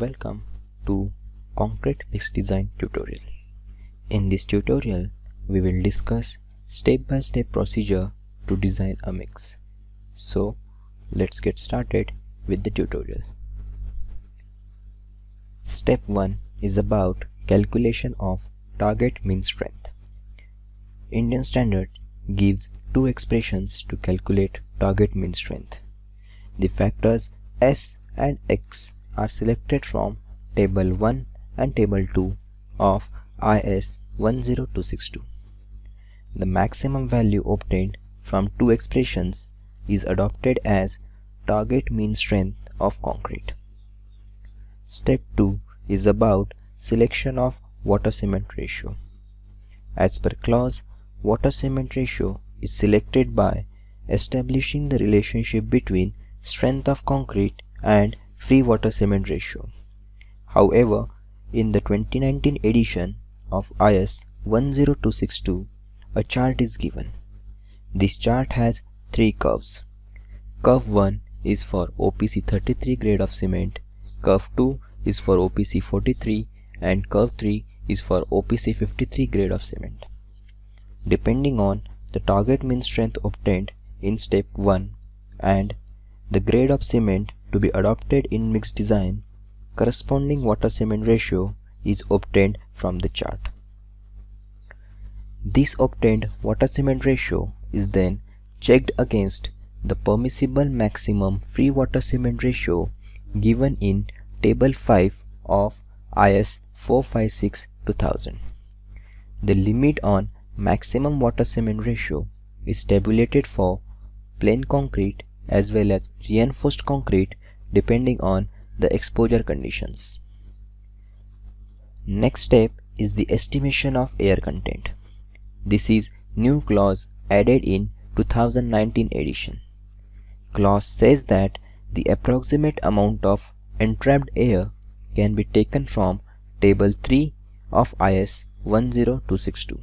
Welcome to Concrete Mix Design tutorial. In this tutorial, we will discuss step-by-step -step procedure to design a mix. So, let's get started with the tutorial. Step 1 is about calculation of target mean strength. Indian Standard gives two expressions to calculate target mean strength. The factors S and X are selected from table 1 and table 2 of IS 10262. The maximum value obtained from two expressions is adopted as target mean strength of concrete. Step 2 is about selection of water cement ratio. As per clause, water cement ratio is selected by establishing the relationship between strength of concrete and free water cement ratio. However, in the 2019 edition of IS 10262, a chart is given. This chart has three curves. Curve 1 is for OPC 33 grade of cement, curve 2 is for OPC 43 and curve 3 is for OPC 53 grade of cement. Depending on the target mean strength obtained in step 1 and the grade of cement to be adopted in mixed design, corresponding water cement ratio is obtained from the chart. This obtained water cement ratio is then checked against the permissible maximum free water cement ratio given in table 5 of IS 456 2000. The limit on maximum water cement ratio is tabulated for plain concrete as well as reinforced concrete depending on the exposure conditions. Next step is the estimation of air content. This is new clause added in 2019 edition. Clause says that the approximate amount of entrapped air can be taken from table 3 of IS 10262.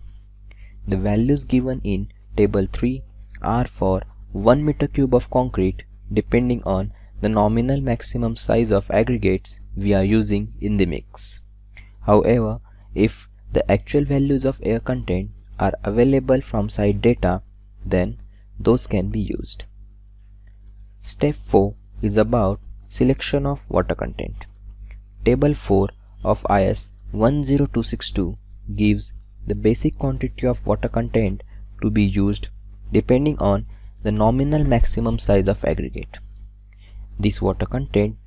The values given in table 3 are for 1 meter cube of concrete depending on the nominal maximum size of aggregates we are using in the mix. However, if the actual values of air content are available from site data, then those can be used. Step 4 is about selection of water content. Table 4 of IS 10262 gives the basic quantity of water content to be used depending on the nominal maximum size of aggregate. This water content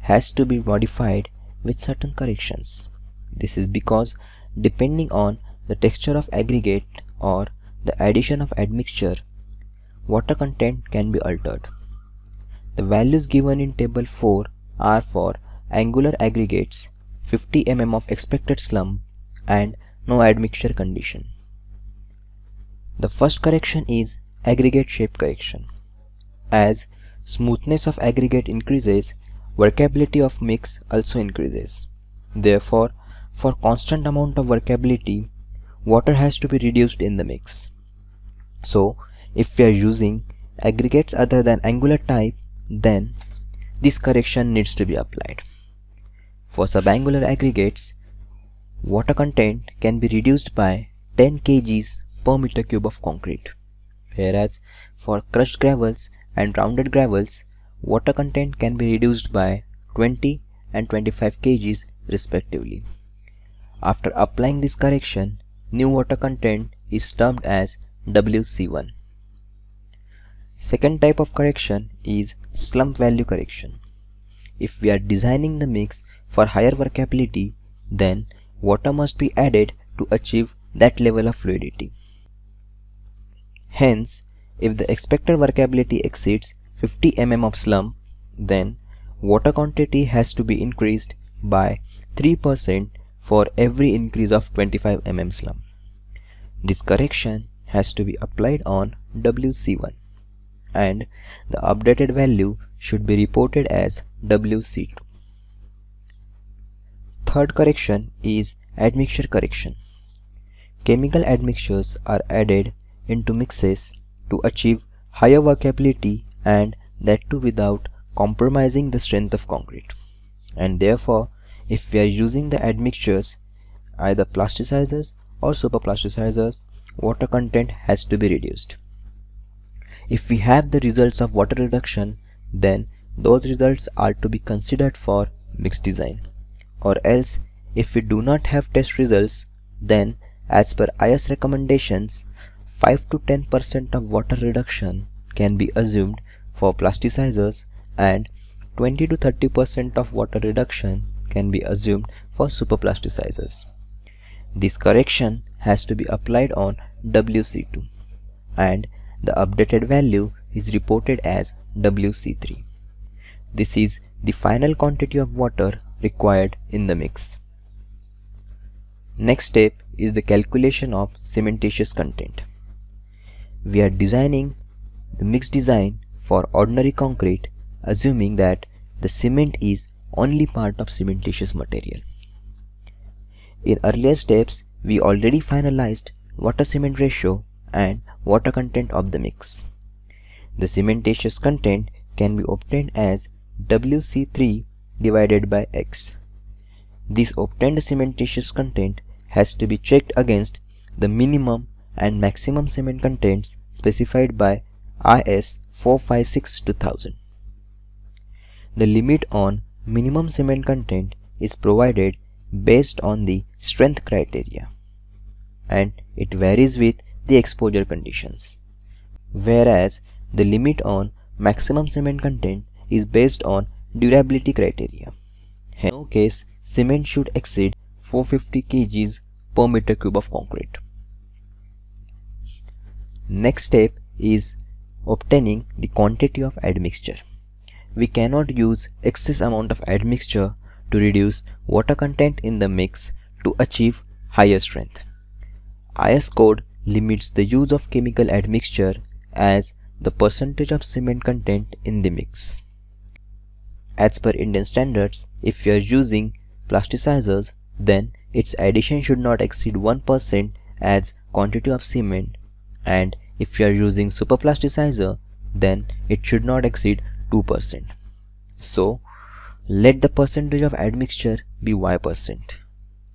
has to be modified with certain corrections. This is because depending on the texture of aggregate or the addition of admixture, water content can be altered. The values given in table 4 are for angular aggregates 50 mm of expected slump and no admixture condition. The first correction is aggregate shape correction. As smoothness of aggregate increases, workability of mix also increases. Therefore, for constant amount of workability, water has to be reduced in the mix. So, if we are using aggregates other than angular type, then this correction needs to be applied. For subangular aggregates, water content can be reduced by 10 kgs per meter cube of concrete, whereas for crushed gravels and rounded gravels, water content can be reduced by 20 and 25 kgs respectively. After applying this correction, new water content is termed as WC1. Second type of correction is slump value correction. If we are designing the mix for higher workability, then water must be added to achieve that level of fluidity. Hence, if the expected workability exceeds 50 mm of slump, then water quantity has to be increased by 3% for every increase of 25 mm slump. This correction has to be applied on WC1 and the updated value should be reported as WC2. Third correction is admixture correction. Chemical admixtures are added into mixes to achieve higher workability and that too without compromising the strength of concrete. And therefore, if we are using the admixtures, either plasticizers or super plasticizers, water content has to be reduced. If we have the results of water reduction, then those results are to be considered for mix design. Or else, if we do not have test results, then as per IS recommendations, 5 to 10% of water reduction can be assumed for plasticizers and 20 to 30% of water reduction can be assumed for superplasticizers. This correction has to be applied on WC2 and the updated value is reported as WC3. This is the final quantity of water required in the mix. Next step is the calculation of cementitious content. We are designing the mix design for ordinary concrete assuming that the cement is only part of cementitious material. In earlier steps, we already finalized water cement ratio and water content of the mix. The cementitious content can be obtained as WC3 divided by X. This obtained cementitious content has to be checked against the minimum and maximum cement contents specified by IS 456 2000. The limit on minimum cement content is provided based on the strength criteria and it varies with the exposure conditions. Whereas the limit on maximum cement content is based on durability criteria. In no case, cement should exceed 450 kg per meter cube of concrete. Next step is obtaining the quantity of admixture we cannot use excess amount of admixture to reduce water content in the mix to achieve higher strength. IS code limits the use of chemical admixture as the percentage of cement content in the mix. As per Indian standards, if you are using plasticizers, then its addition should not exceed 1% as quantity of cement and if you are using super plasticizer, then it should not exceed 2%. So let the percentage of admixture be y percent.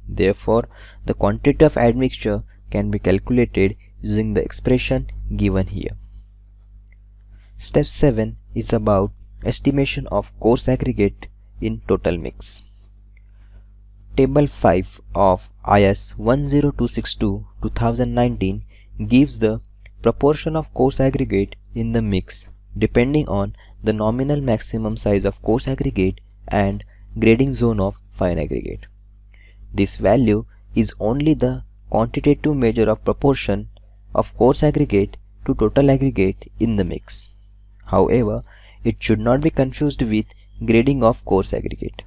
Therefore, the quantity of admixture can be calculated using the expression given here. Step 7 is about estimation of coarse aggregate in total mix. Table 5 of IS 10262 2019 gives the proportion of coarse aggregate in the mix depending on the nominal maximum size of coarse aggregate and grading zone of fine aggregate. This value is only the quantitative measure of proportion of coarse aggregate to total aggregate in the mix. However, it should not be confused with grading of coarse aggregate.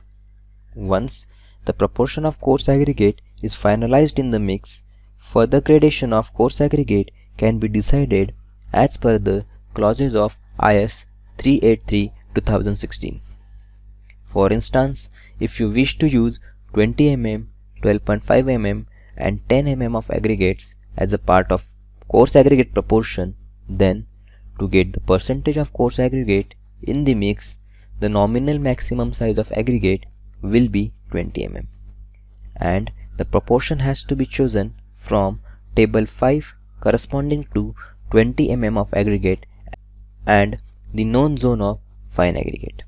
Once the proportion of coarse aggregate is finalized in the mix, further gradation of coarse aggregate can be decided as per the clauses of IS 383 2016. For instance, if you wish to use 20 mm, 12.5 mm and 10 mm of aggregates as a part of coarse aggregate proportion, then to get the percentage of coarse aggregate in the mix, the nominal maximum size of aggregate will be 20 mm. And the proportion has to be chosen from table 5 corresponding to 20 mm of aggregate and the known zone of fine aggregate.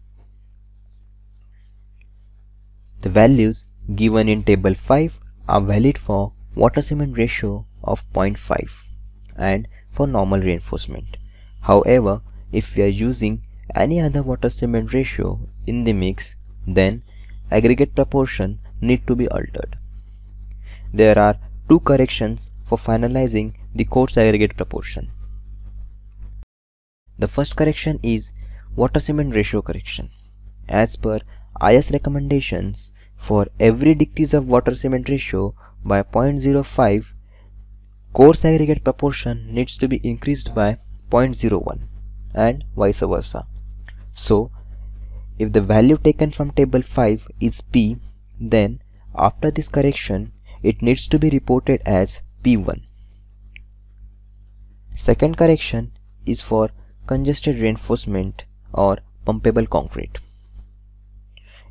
The values given in table 5 are valid for water cement ratio of 0.5 and for normal reinforcement. However, if we are using any other water cement ratio in the mix, then aggregate proportion need to be altered. There are two corrections for finalizing the coarse aggregate proportion. The first correction is water cement ratio correction. As per IS recommendations, for every decrease of water cement ratio by 0.05, coarse aggregate proportion needs to be increased by 0.01 and vice versa. So, if the value taken from table 5 is P, then after this correction, it needs to be reported as P1. Second correction is for congested reinforcement or pumpable concrete.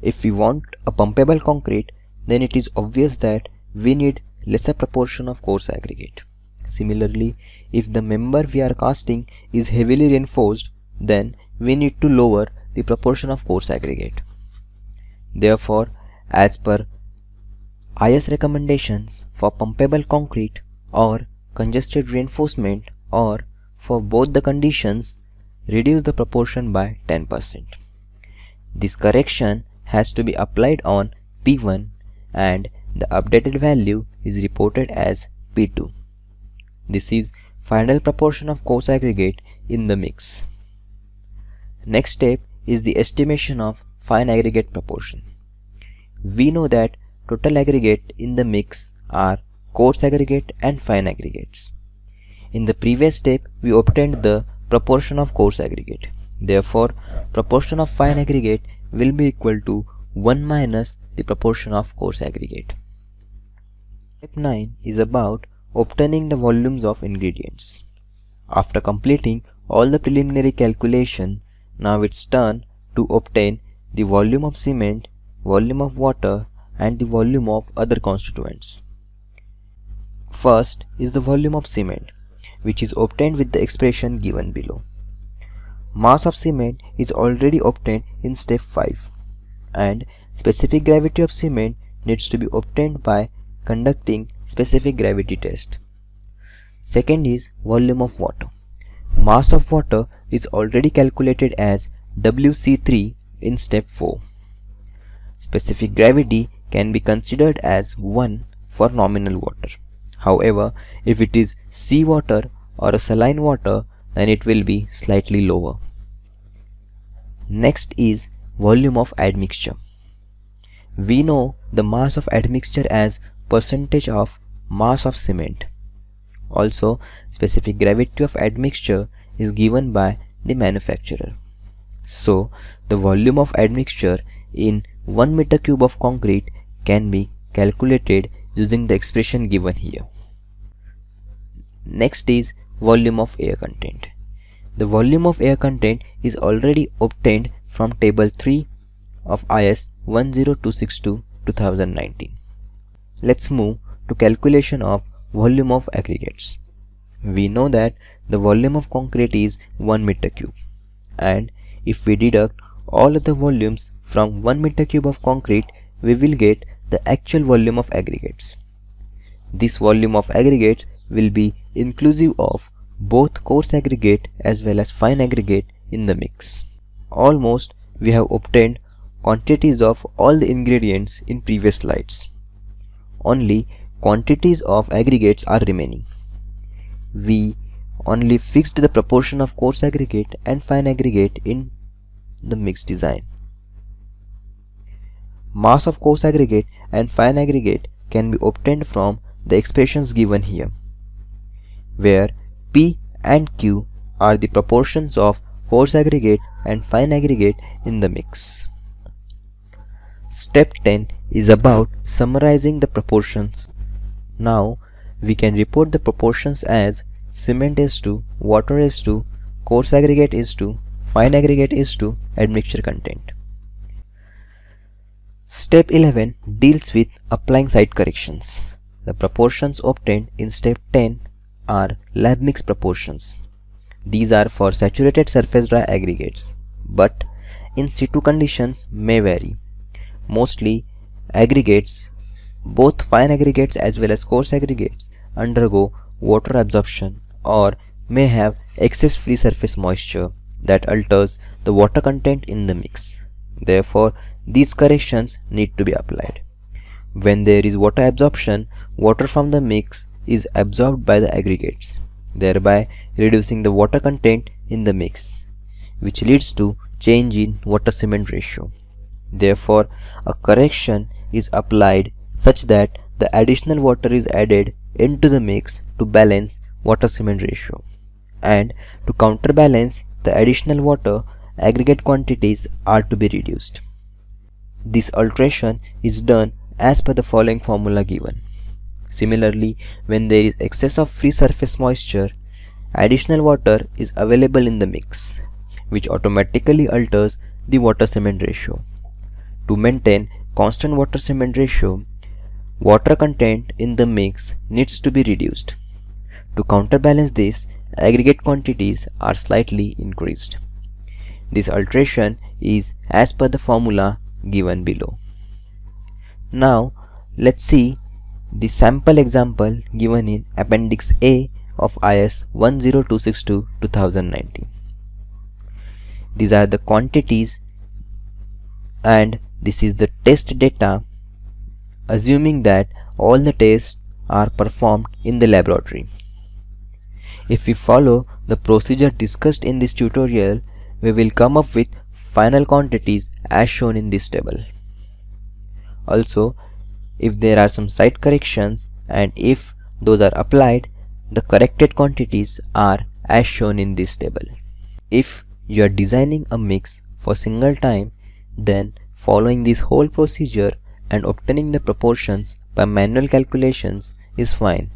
if we want a pumpable concrete, then it is obvious that we need lesser proportion of coarse aggregate. Similarly, if the member we are casting is heavily reinforced, then we need to lower the proportion of coarse aggregate. Therefore, as per IS recommendations for pumpable concrete or congested reinforcement or for both the conditions, reduce the proportion by 10%. This correction has to be applied on P1 and the updated value is reported as P2. This is final proportion of coarse aggregate in the mix. Next step is the estimation of fine aggregate proportion. We know that total aggregate in the mix are coarse aggregate and fine aggregates. In the previous step, we obtained the proportion of coarse aggregate. Therefore, proportion of fine aggregate will be equal to 1 minus the proportion of coarse aggregate. Step 9 is about obtaining the volumes of ingredients. After completing all the preliminary calculation, now it's turn to obtain the volume of cement, volume of water and the volume of other constituents. First is the volume of cement, which is obtained with the expression given below. Mass of cement is already obtained in step 5 and specific gravity of cement needs to be obtained by conducting specific gravity test. Second is volume of water. Mass of water is already calculated as WC3 in step 4. Specific gravity can be considered as 1 for nominal water. However, if it is seawater or a saline water, then it will be slightly lower. Next is volume of admixture. We know the mass of admixture as percentage of mass of cement. Also, specific gravity of admixture is given by the manufacturer. So, the volume of admixture in 1 meter cube of concrete can be calculated using the expression given here. Next is volume of air content. The volume of air content is already obtained from table 3 of IS 10262 2019. Let's move to calculation of volume of aggregates. We know that the volume of concrete is 1 meter cube and if we deduct all of the volumes from 1 meter cube of concrete we will get the actual volume of aggregates. This volume of aggregates will be inclusive of both coarse aggregate as well as fine aggregate in the mix. Almost we have obtained quantities of all the ingredients in previous slides only quantities of aggregates are remaining. We only fixed the proportion of coarse aggregate and fine aggregate in the mix design. Mass of coarse aggregate and fine aggregate can be obtained from the expressions given here, where P and Q are the proportions of coarse aggregate and fine aggregate in the mix. Step 10 is about summarizing the proportions. Now we can report the proportions as cement is to water is to coarse aggregate is to fine aggregate is to admixture content. Step 11 deals with applying site corrections. The proportions obtained in step 10 are lab mix proportions. These are for saturated surface dry aggregates, but in situ conditions may vary. Mostly aggregates, both fine aggregates as well as coarse aggregates undergo water absorption or may have excess free surface moisture that alters the water content in the mix. Therefore, these corrections need to be applied. When there is water absorption, water from the mix is absorbed by the aggregates, thereby reducing the water content in the mix, which leads to change in water cement ratio. Therefore, a correction is applied such that the additional water is added into the mix to balance water cement ratio. And to counterbalance the additional water, aggregate quantities are to be reduced. This alteration is done as per the following formula given. Similarly, when there is excess of free surface moisture, additional water is available in the mix, which automatically alters the water cement ratio. to maintain constant water cement ratio, water content in the mix needs to be reduced. To counterbalance this, aggregate quantities are slightly increased. This alteration is as per the formula given below. Now let's see the sample example given in Appendix A of IS 10262 2019. These are the quantities and this is the test data assuming that all the tests are performed in the laboratory. If we follow the procedure discussed in this tutorial, we will come up with final quantities as shown in this table. Also, if there are some site corrections and if those are applied, the corrected quantities are as shown in this table. If you are designing a mix for single time, then following this whole procedure and obtaining the proportions by manual calculations is fine.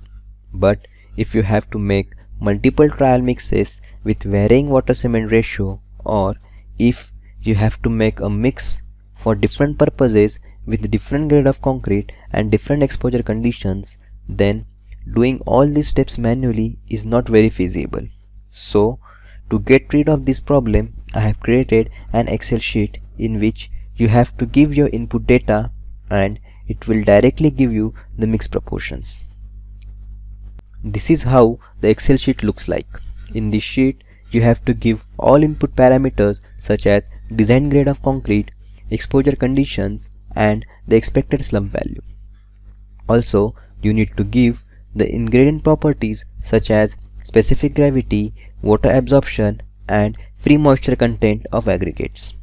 But if you have to make multiple trial mixes with varying water cement ratio or if you have to make a mix for different purposes with different grade of concrete and different exposure conditions then doing all these steps manually is not very feasible. So to get rid of this problem I have created an excel sheet in which you have to give your input data and it will directly give you the mix proportions. This is how the excel sheet looks like. In this sheet you have to give all input parameters such as design grade of concrete, exposure conditions and the expected slump value. Also, you need to give the ingredient properties such as specific gravity, water absorption and free moisture content of aggregates.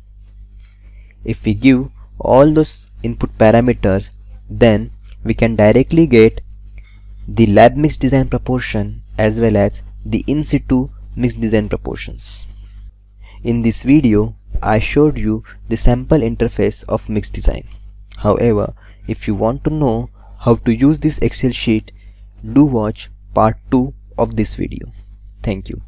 If we give all those input parameters then we can directly get the lab mix design proportion as well as the in situ mix design proportions. In this video I showed you the sample interface of mix design. However, if you want to know how to use this Excel sheet, do watch part 2 of this video. Thank you.